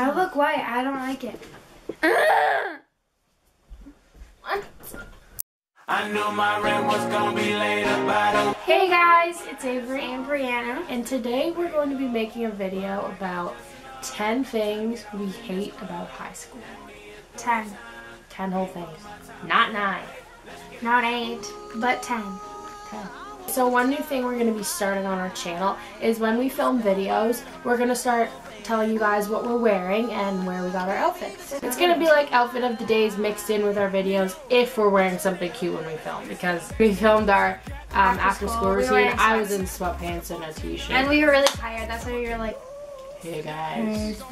I look white. I don't like it. What? I knew my rent was gonna be late about Hey guys, it's Averee and Breanna. And today we're going to be making a video about 10 things we hate about high school. 10. 10 whole things. Not 9. Not 8, but 10. 10. So one new thing we're going to be starting on our channel is when we film videos, we're going to start telling you guys what we're wearing and where we got our outfits. It's going to be like outfit of the days mixed in with our videos if we're wearing something cute when we film because we filmed our um, after, school, school routine. We I was in sweatpants and a t-shirt. And we were really tired. That's why we were like, hey guys.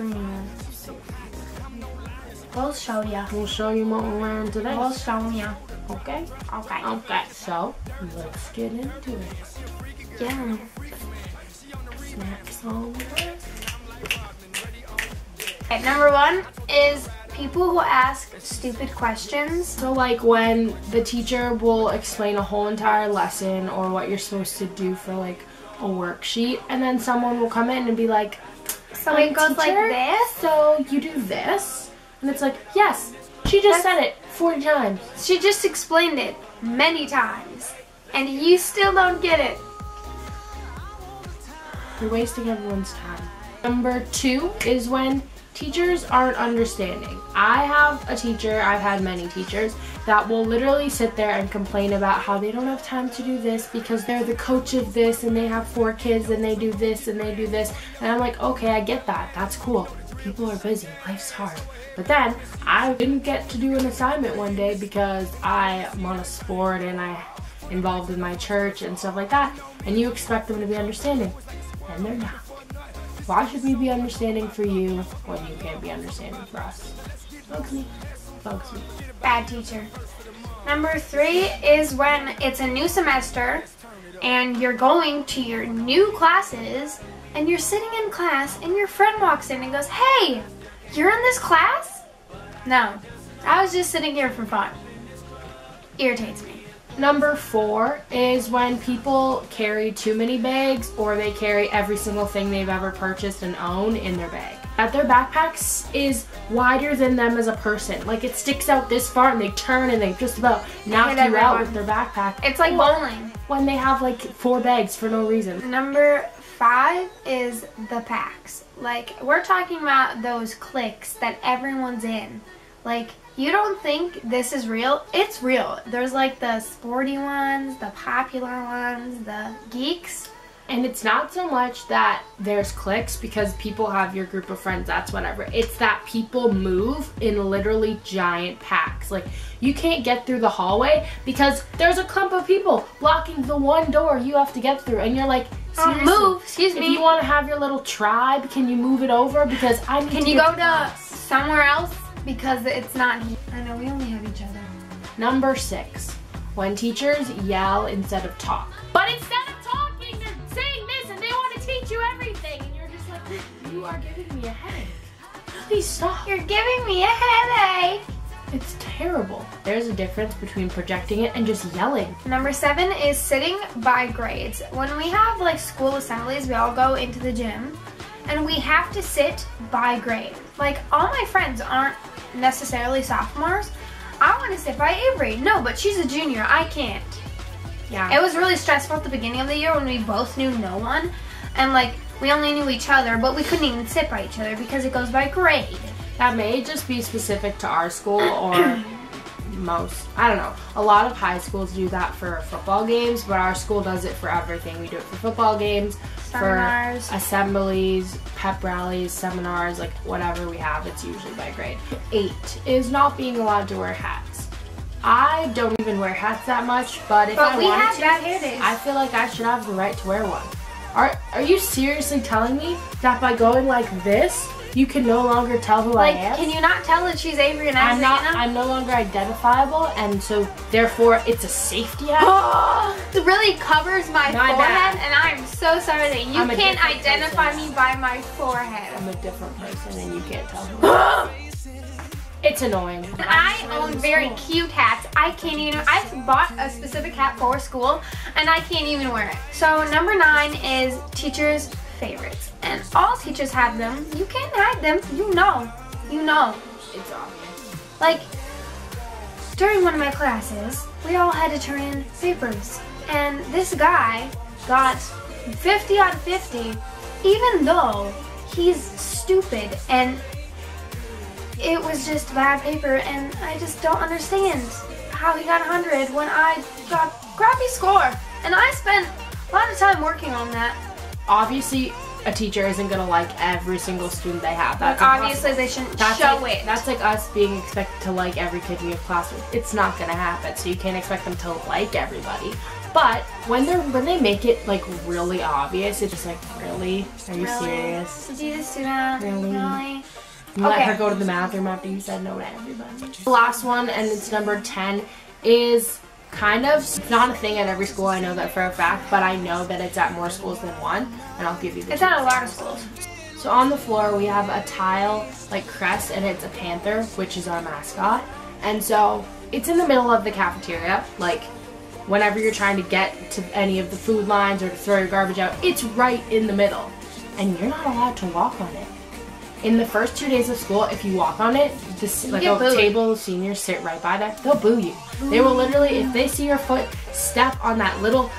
We'll show you. We'll show you what we're wearing today. We'll show you. Okay? Okay. Okay, so let's get into it. Yeah. Snacks on Okay, number one is people who ask stupid questions. So like when the teacher will explain a whole entire lesson or what you're supposed to do for like a worksheet and then someone will come in and be like, so it um, goes teacher, like this? So you do this? And it's like, yes, she just That's, said it 40 times. She just explained it many times. And you still don't get it. You're wasting everyone's time. Number two is when teachers aren't understanding. I have a teacher, I've had many teachers, that will literally sit there and complain about how they don't have time to do this because they're the coach of this and they have four kids and they do this and they do this. And I'm like, okay, I get that. That's cool. People are busy. Life's hard. But then I didn't get to do an assignment one day because I am on a sport and I involved in my church and stuff like that. And you expect them to be understanding. And they're not. Why should we be understanding for you when you can't be understanding for us? Bugs me. Bugs me. Bad teacher. Number three is when it's a new semester and you're going to your new classes and you're sitting in class and your friend walks in and goes, Hey, you're in this class? No, I was just sitting here for fun. Irritates me. Number four is when people carry too many bags or they carry every single thing they've ever purchased and own in their bag. That their backpacks is wider than them as a person. Like it sticks out this far and they turn and they just about knock you everyone. out with their backpack. It's like bowling. When they have like four bags for no reason. Number five is the packs. Like we're talking about those cliques that everyone's in. Like you don't think this is real? It's real. There's like the sporty ones, the popular ones, the geeks. And it's not so much that there's cliques because people have your group of friends, that's whatever. It's that people move in literally giant packs. Like, you can't get through the hallway because there's a clump of people blocking the one door you have to get through. And you're like, seriously, move, excuse me. If you want to have your little tribe, can you move it over? Because I need Can to you go to somewhere else? Because it's not. I know we only have each other. Number six, when teachers yell instead of talk. But instead of talking, they're saying this and they want to teach you everything. And you're just like, you are giving me a headache. Please stop. You're giving me a headache. It's terrible. There's a difference between projecting it and just yelling. Number seven is sitting by grades. When we have like school assemblies, we all go into the gym and we have to sit by grade. Like all my friends aren't necessarily sophomores. I want to sit by Averee. No, but she's a junior. I can't. Yeah. It was really stressful at the beginning of the year when we both knew no one. And like, we only knew each other, but we couldn't even sit by each other because it goes by grade. That may just be specific to our school or most. I don't know. A lot of high schools do that for football games, but our school does it for everything. We do it for football games, seminars. for assemblies, pep rallies, seminars, like whatever we have, it's usually by grade. Eight is not being allowed to wear hats. I don't even wear hats that much, but if but I wanted to, I feel like I should have the right to wear one. Are, are you seriously telling me that by going like this, you can no longer tell who like, I am. Can you not tell that she's Averee and I'm, I'm not. I'm no longer identifiable, and so therefore it's a safety hat. it really covers my, forehead, bad. and I'm so sorry that you I'm can't identify person. me by my forehead. I'm a different person, and you can't tell who. It's annoying. I own very school. cute hats. I can't even, I bought a specific hat for school and I can't even wear it. So number nine is teachers favorites, and all teachers have them. You can't hide them. You know. You know. It's obvious. Like, during one of my classes, we all had to turn in papers. And this guy got 50 out of 50, even though he's stupid and it was just bad paper. And I just don't understand how he got 100 when I got crappy score. And I spent a lot of time working on that. Obviously, a teacher isn't gonna like every single student they have. That's But obviously, impossible. they shouldn't That's show like, it. That's like us being expected to like every kid we have class with. It's not gonna happen. So you can't expect them to like everybody. But when they're when they make it like really obvious, it's just like really. Are you Really? serious? Did you just do that? Really? Really? You let her go to the bathroom after you said no to everybody. The last one, and it's number 10, is kind of it's not a thing at every school. I know that for a fact, but I know that it's at more schools than one, and I'll give you the It's at a lot of schools. So on the floor we have a tile like crest and it's a panther, which is our mascot. And so it's in the middle of the cafeteria, like whenever you're trying to get to any of the food lines or to throw your garbage out, it's right in the middle. And you're not allowed to walk on it. In the first two days of school, if you walk on it, this like a booed. table of seniors sit right by that, they'll boo you. They will literally, if they see your foot step on that little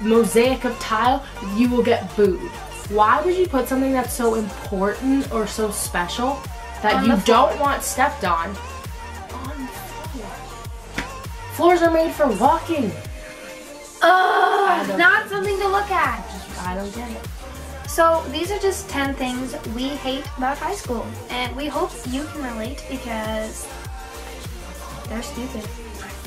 mosaic of tile, you will get booed. Why would you put something that's so important or so special that On you don't want stepped on on the floor? Floors are made for walking. Ugh, not something to look at. I don't get it. So these are just 10 things we hate about high school. And we hope you can relate because they're stupid.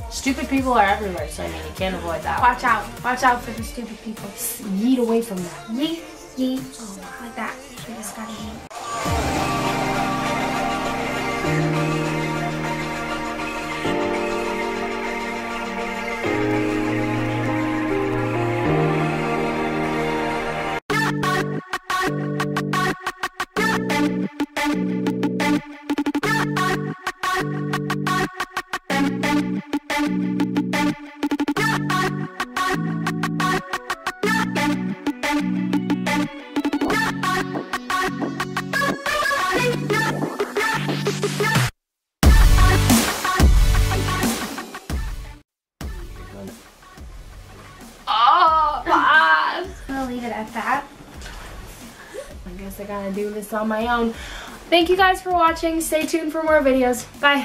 Stupid people are everywhere, so I mean you can't avoid that. Watch out. Watch out for the stupid people. Yeet away from them. Yeet, yeet, oh, like that. We just gotta yeet. I gotta do this on my own. Thank you guys for watching. Stay tuned for more videos. Bye.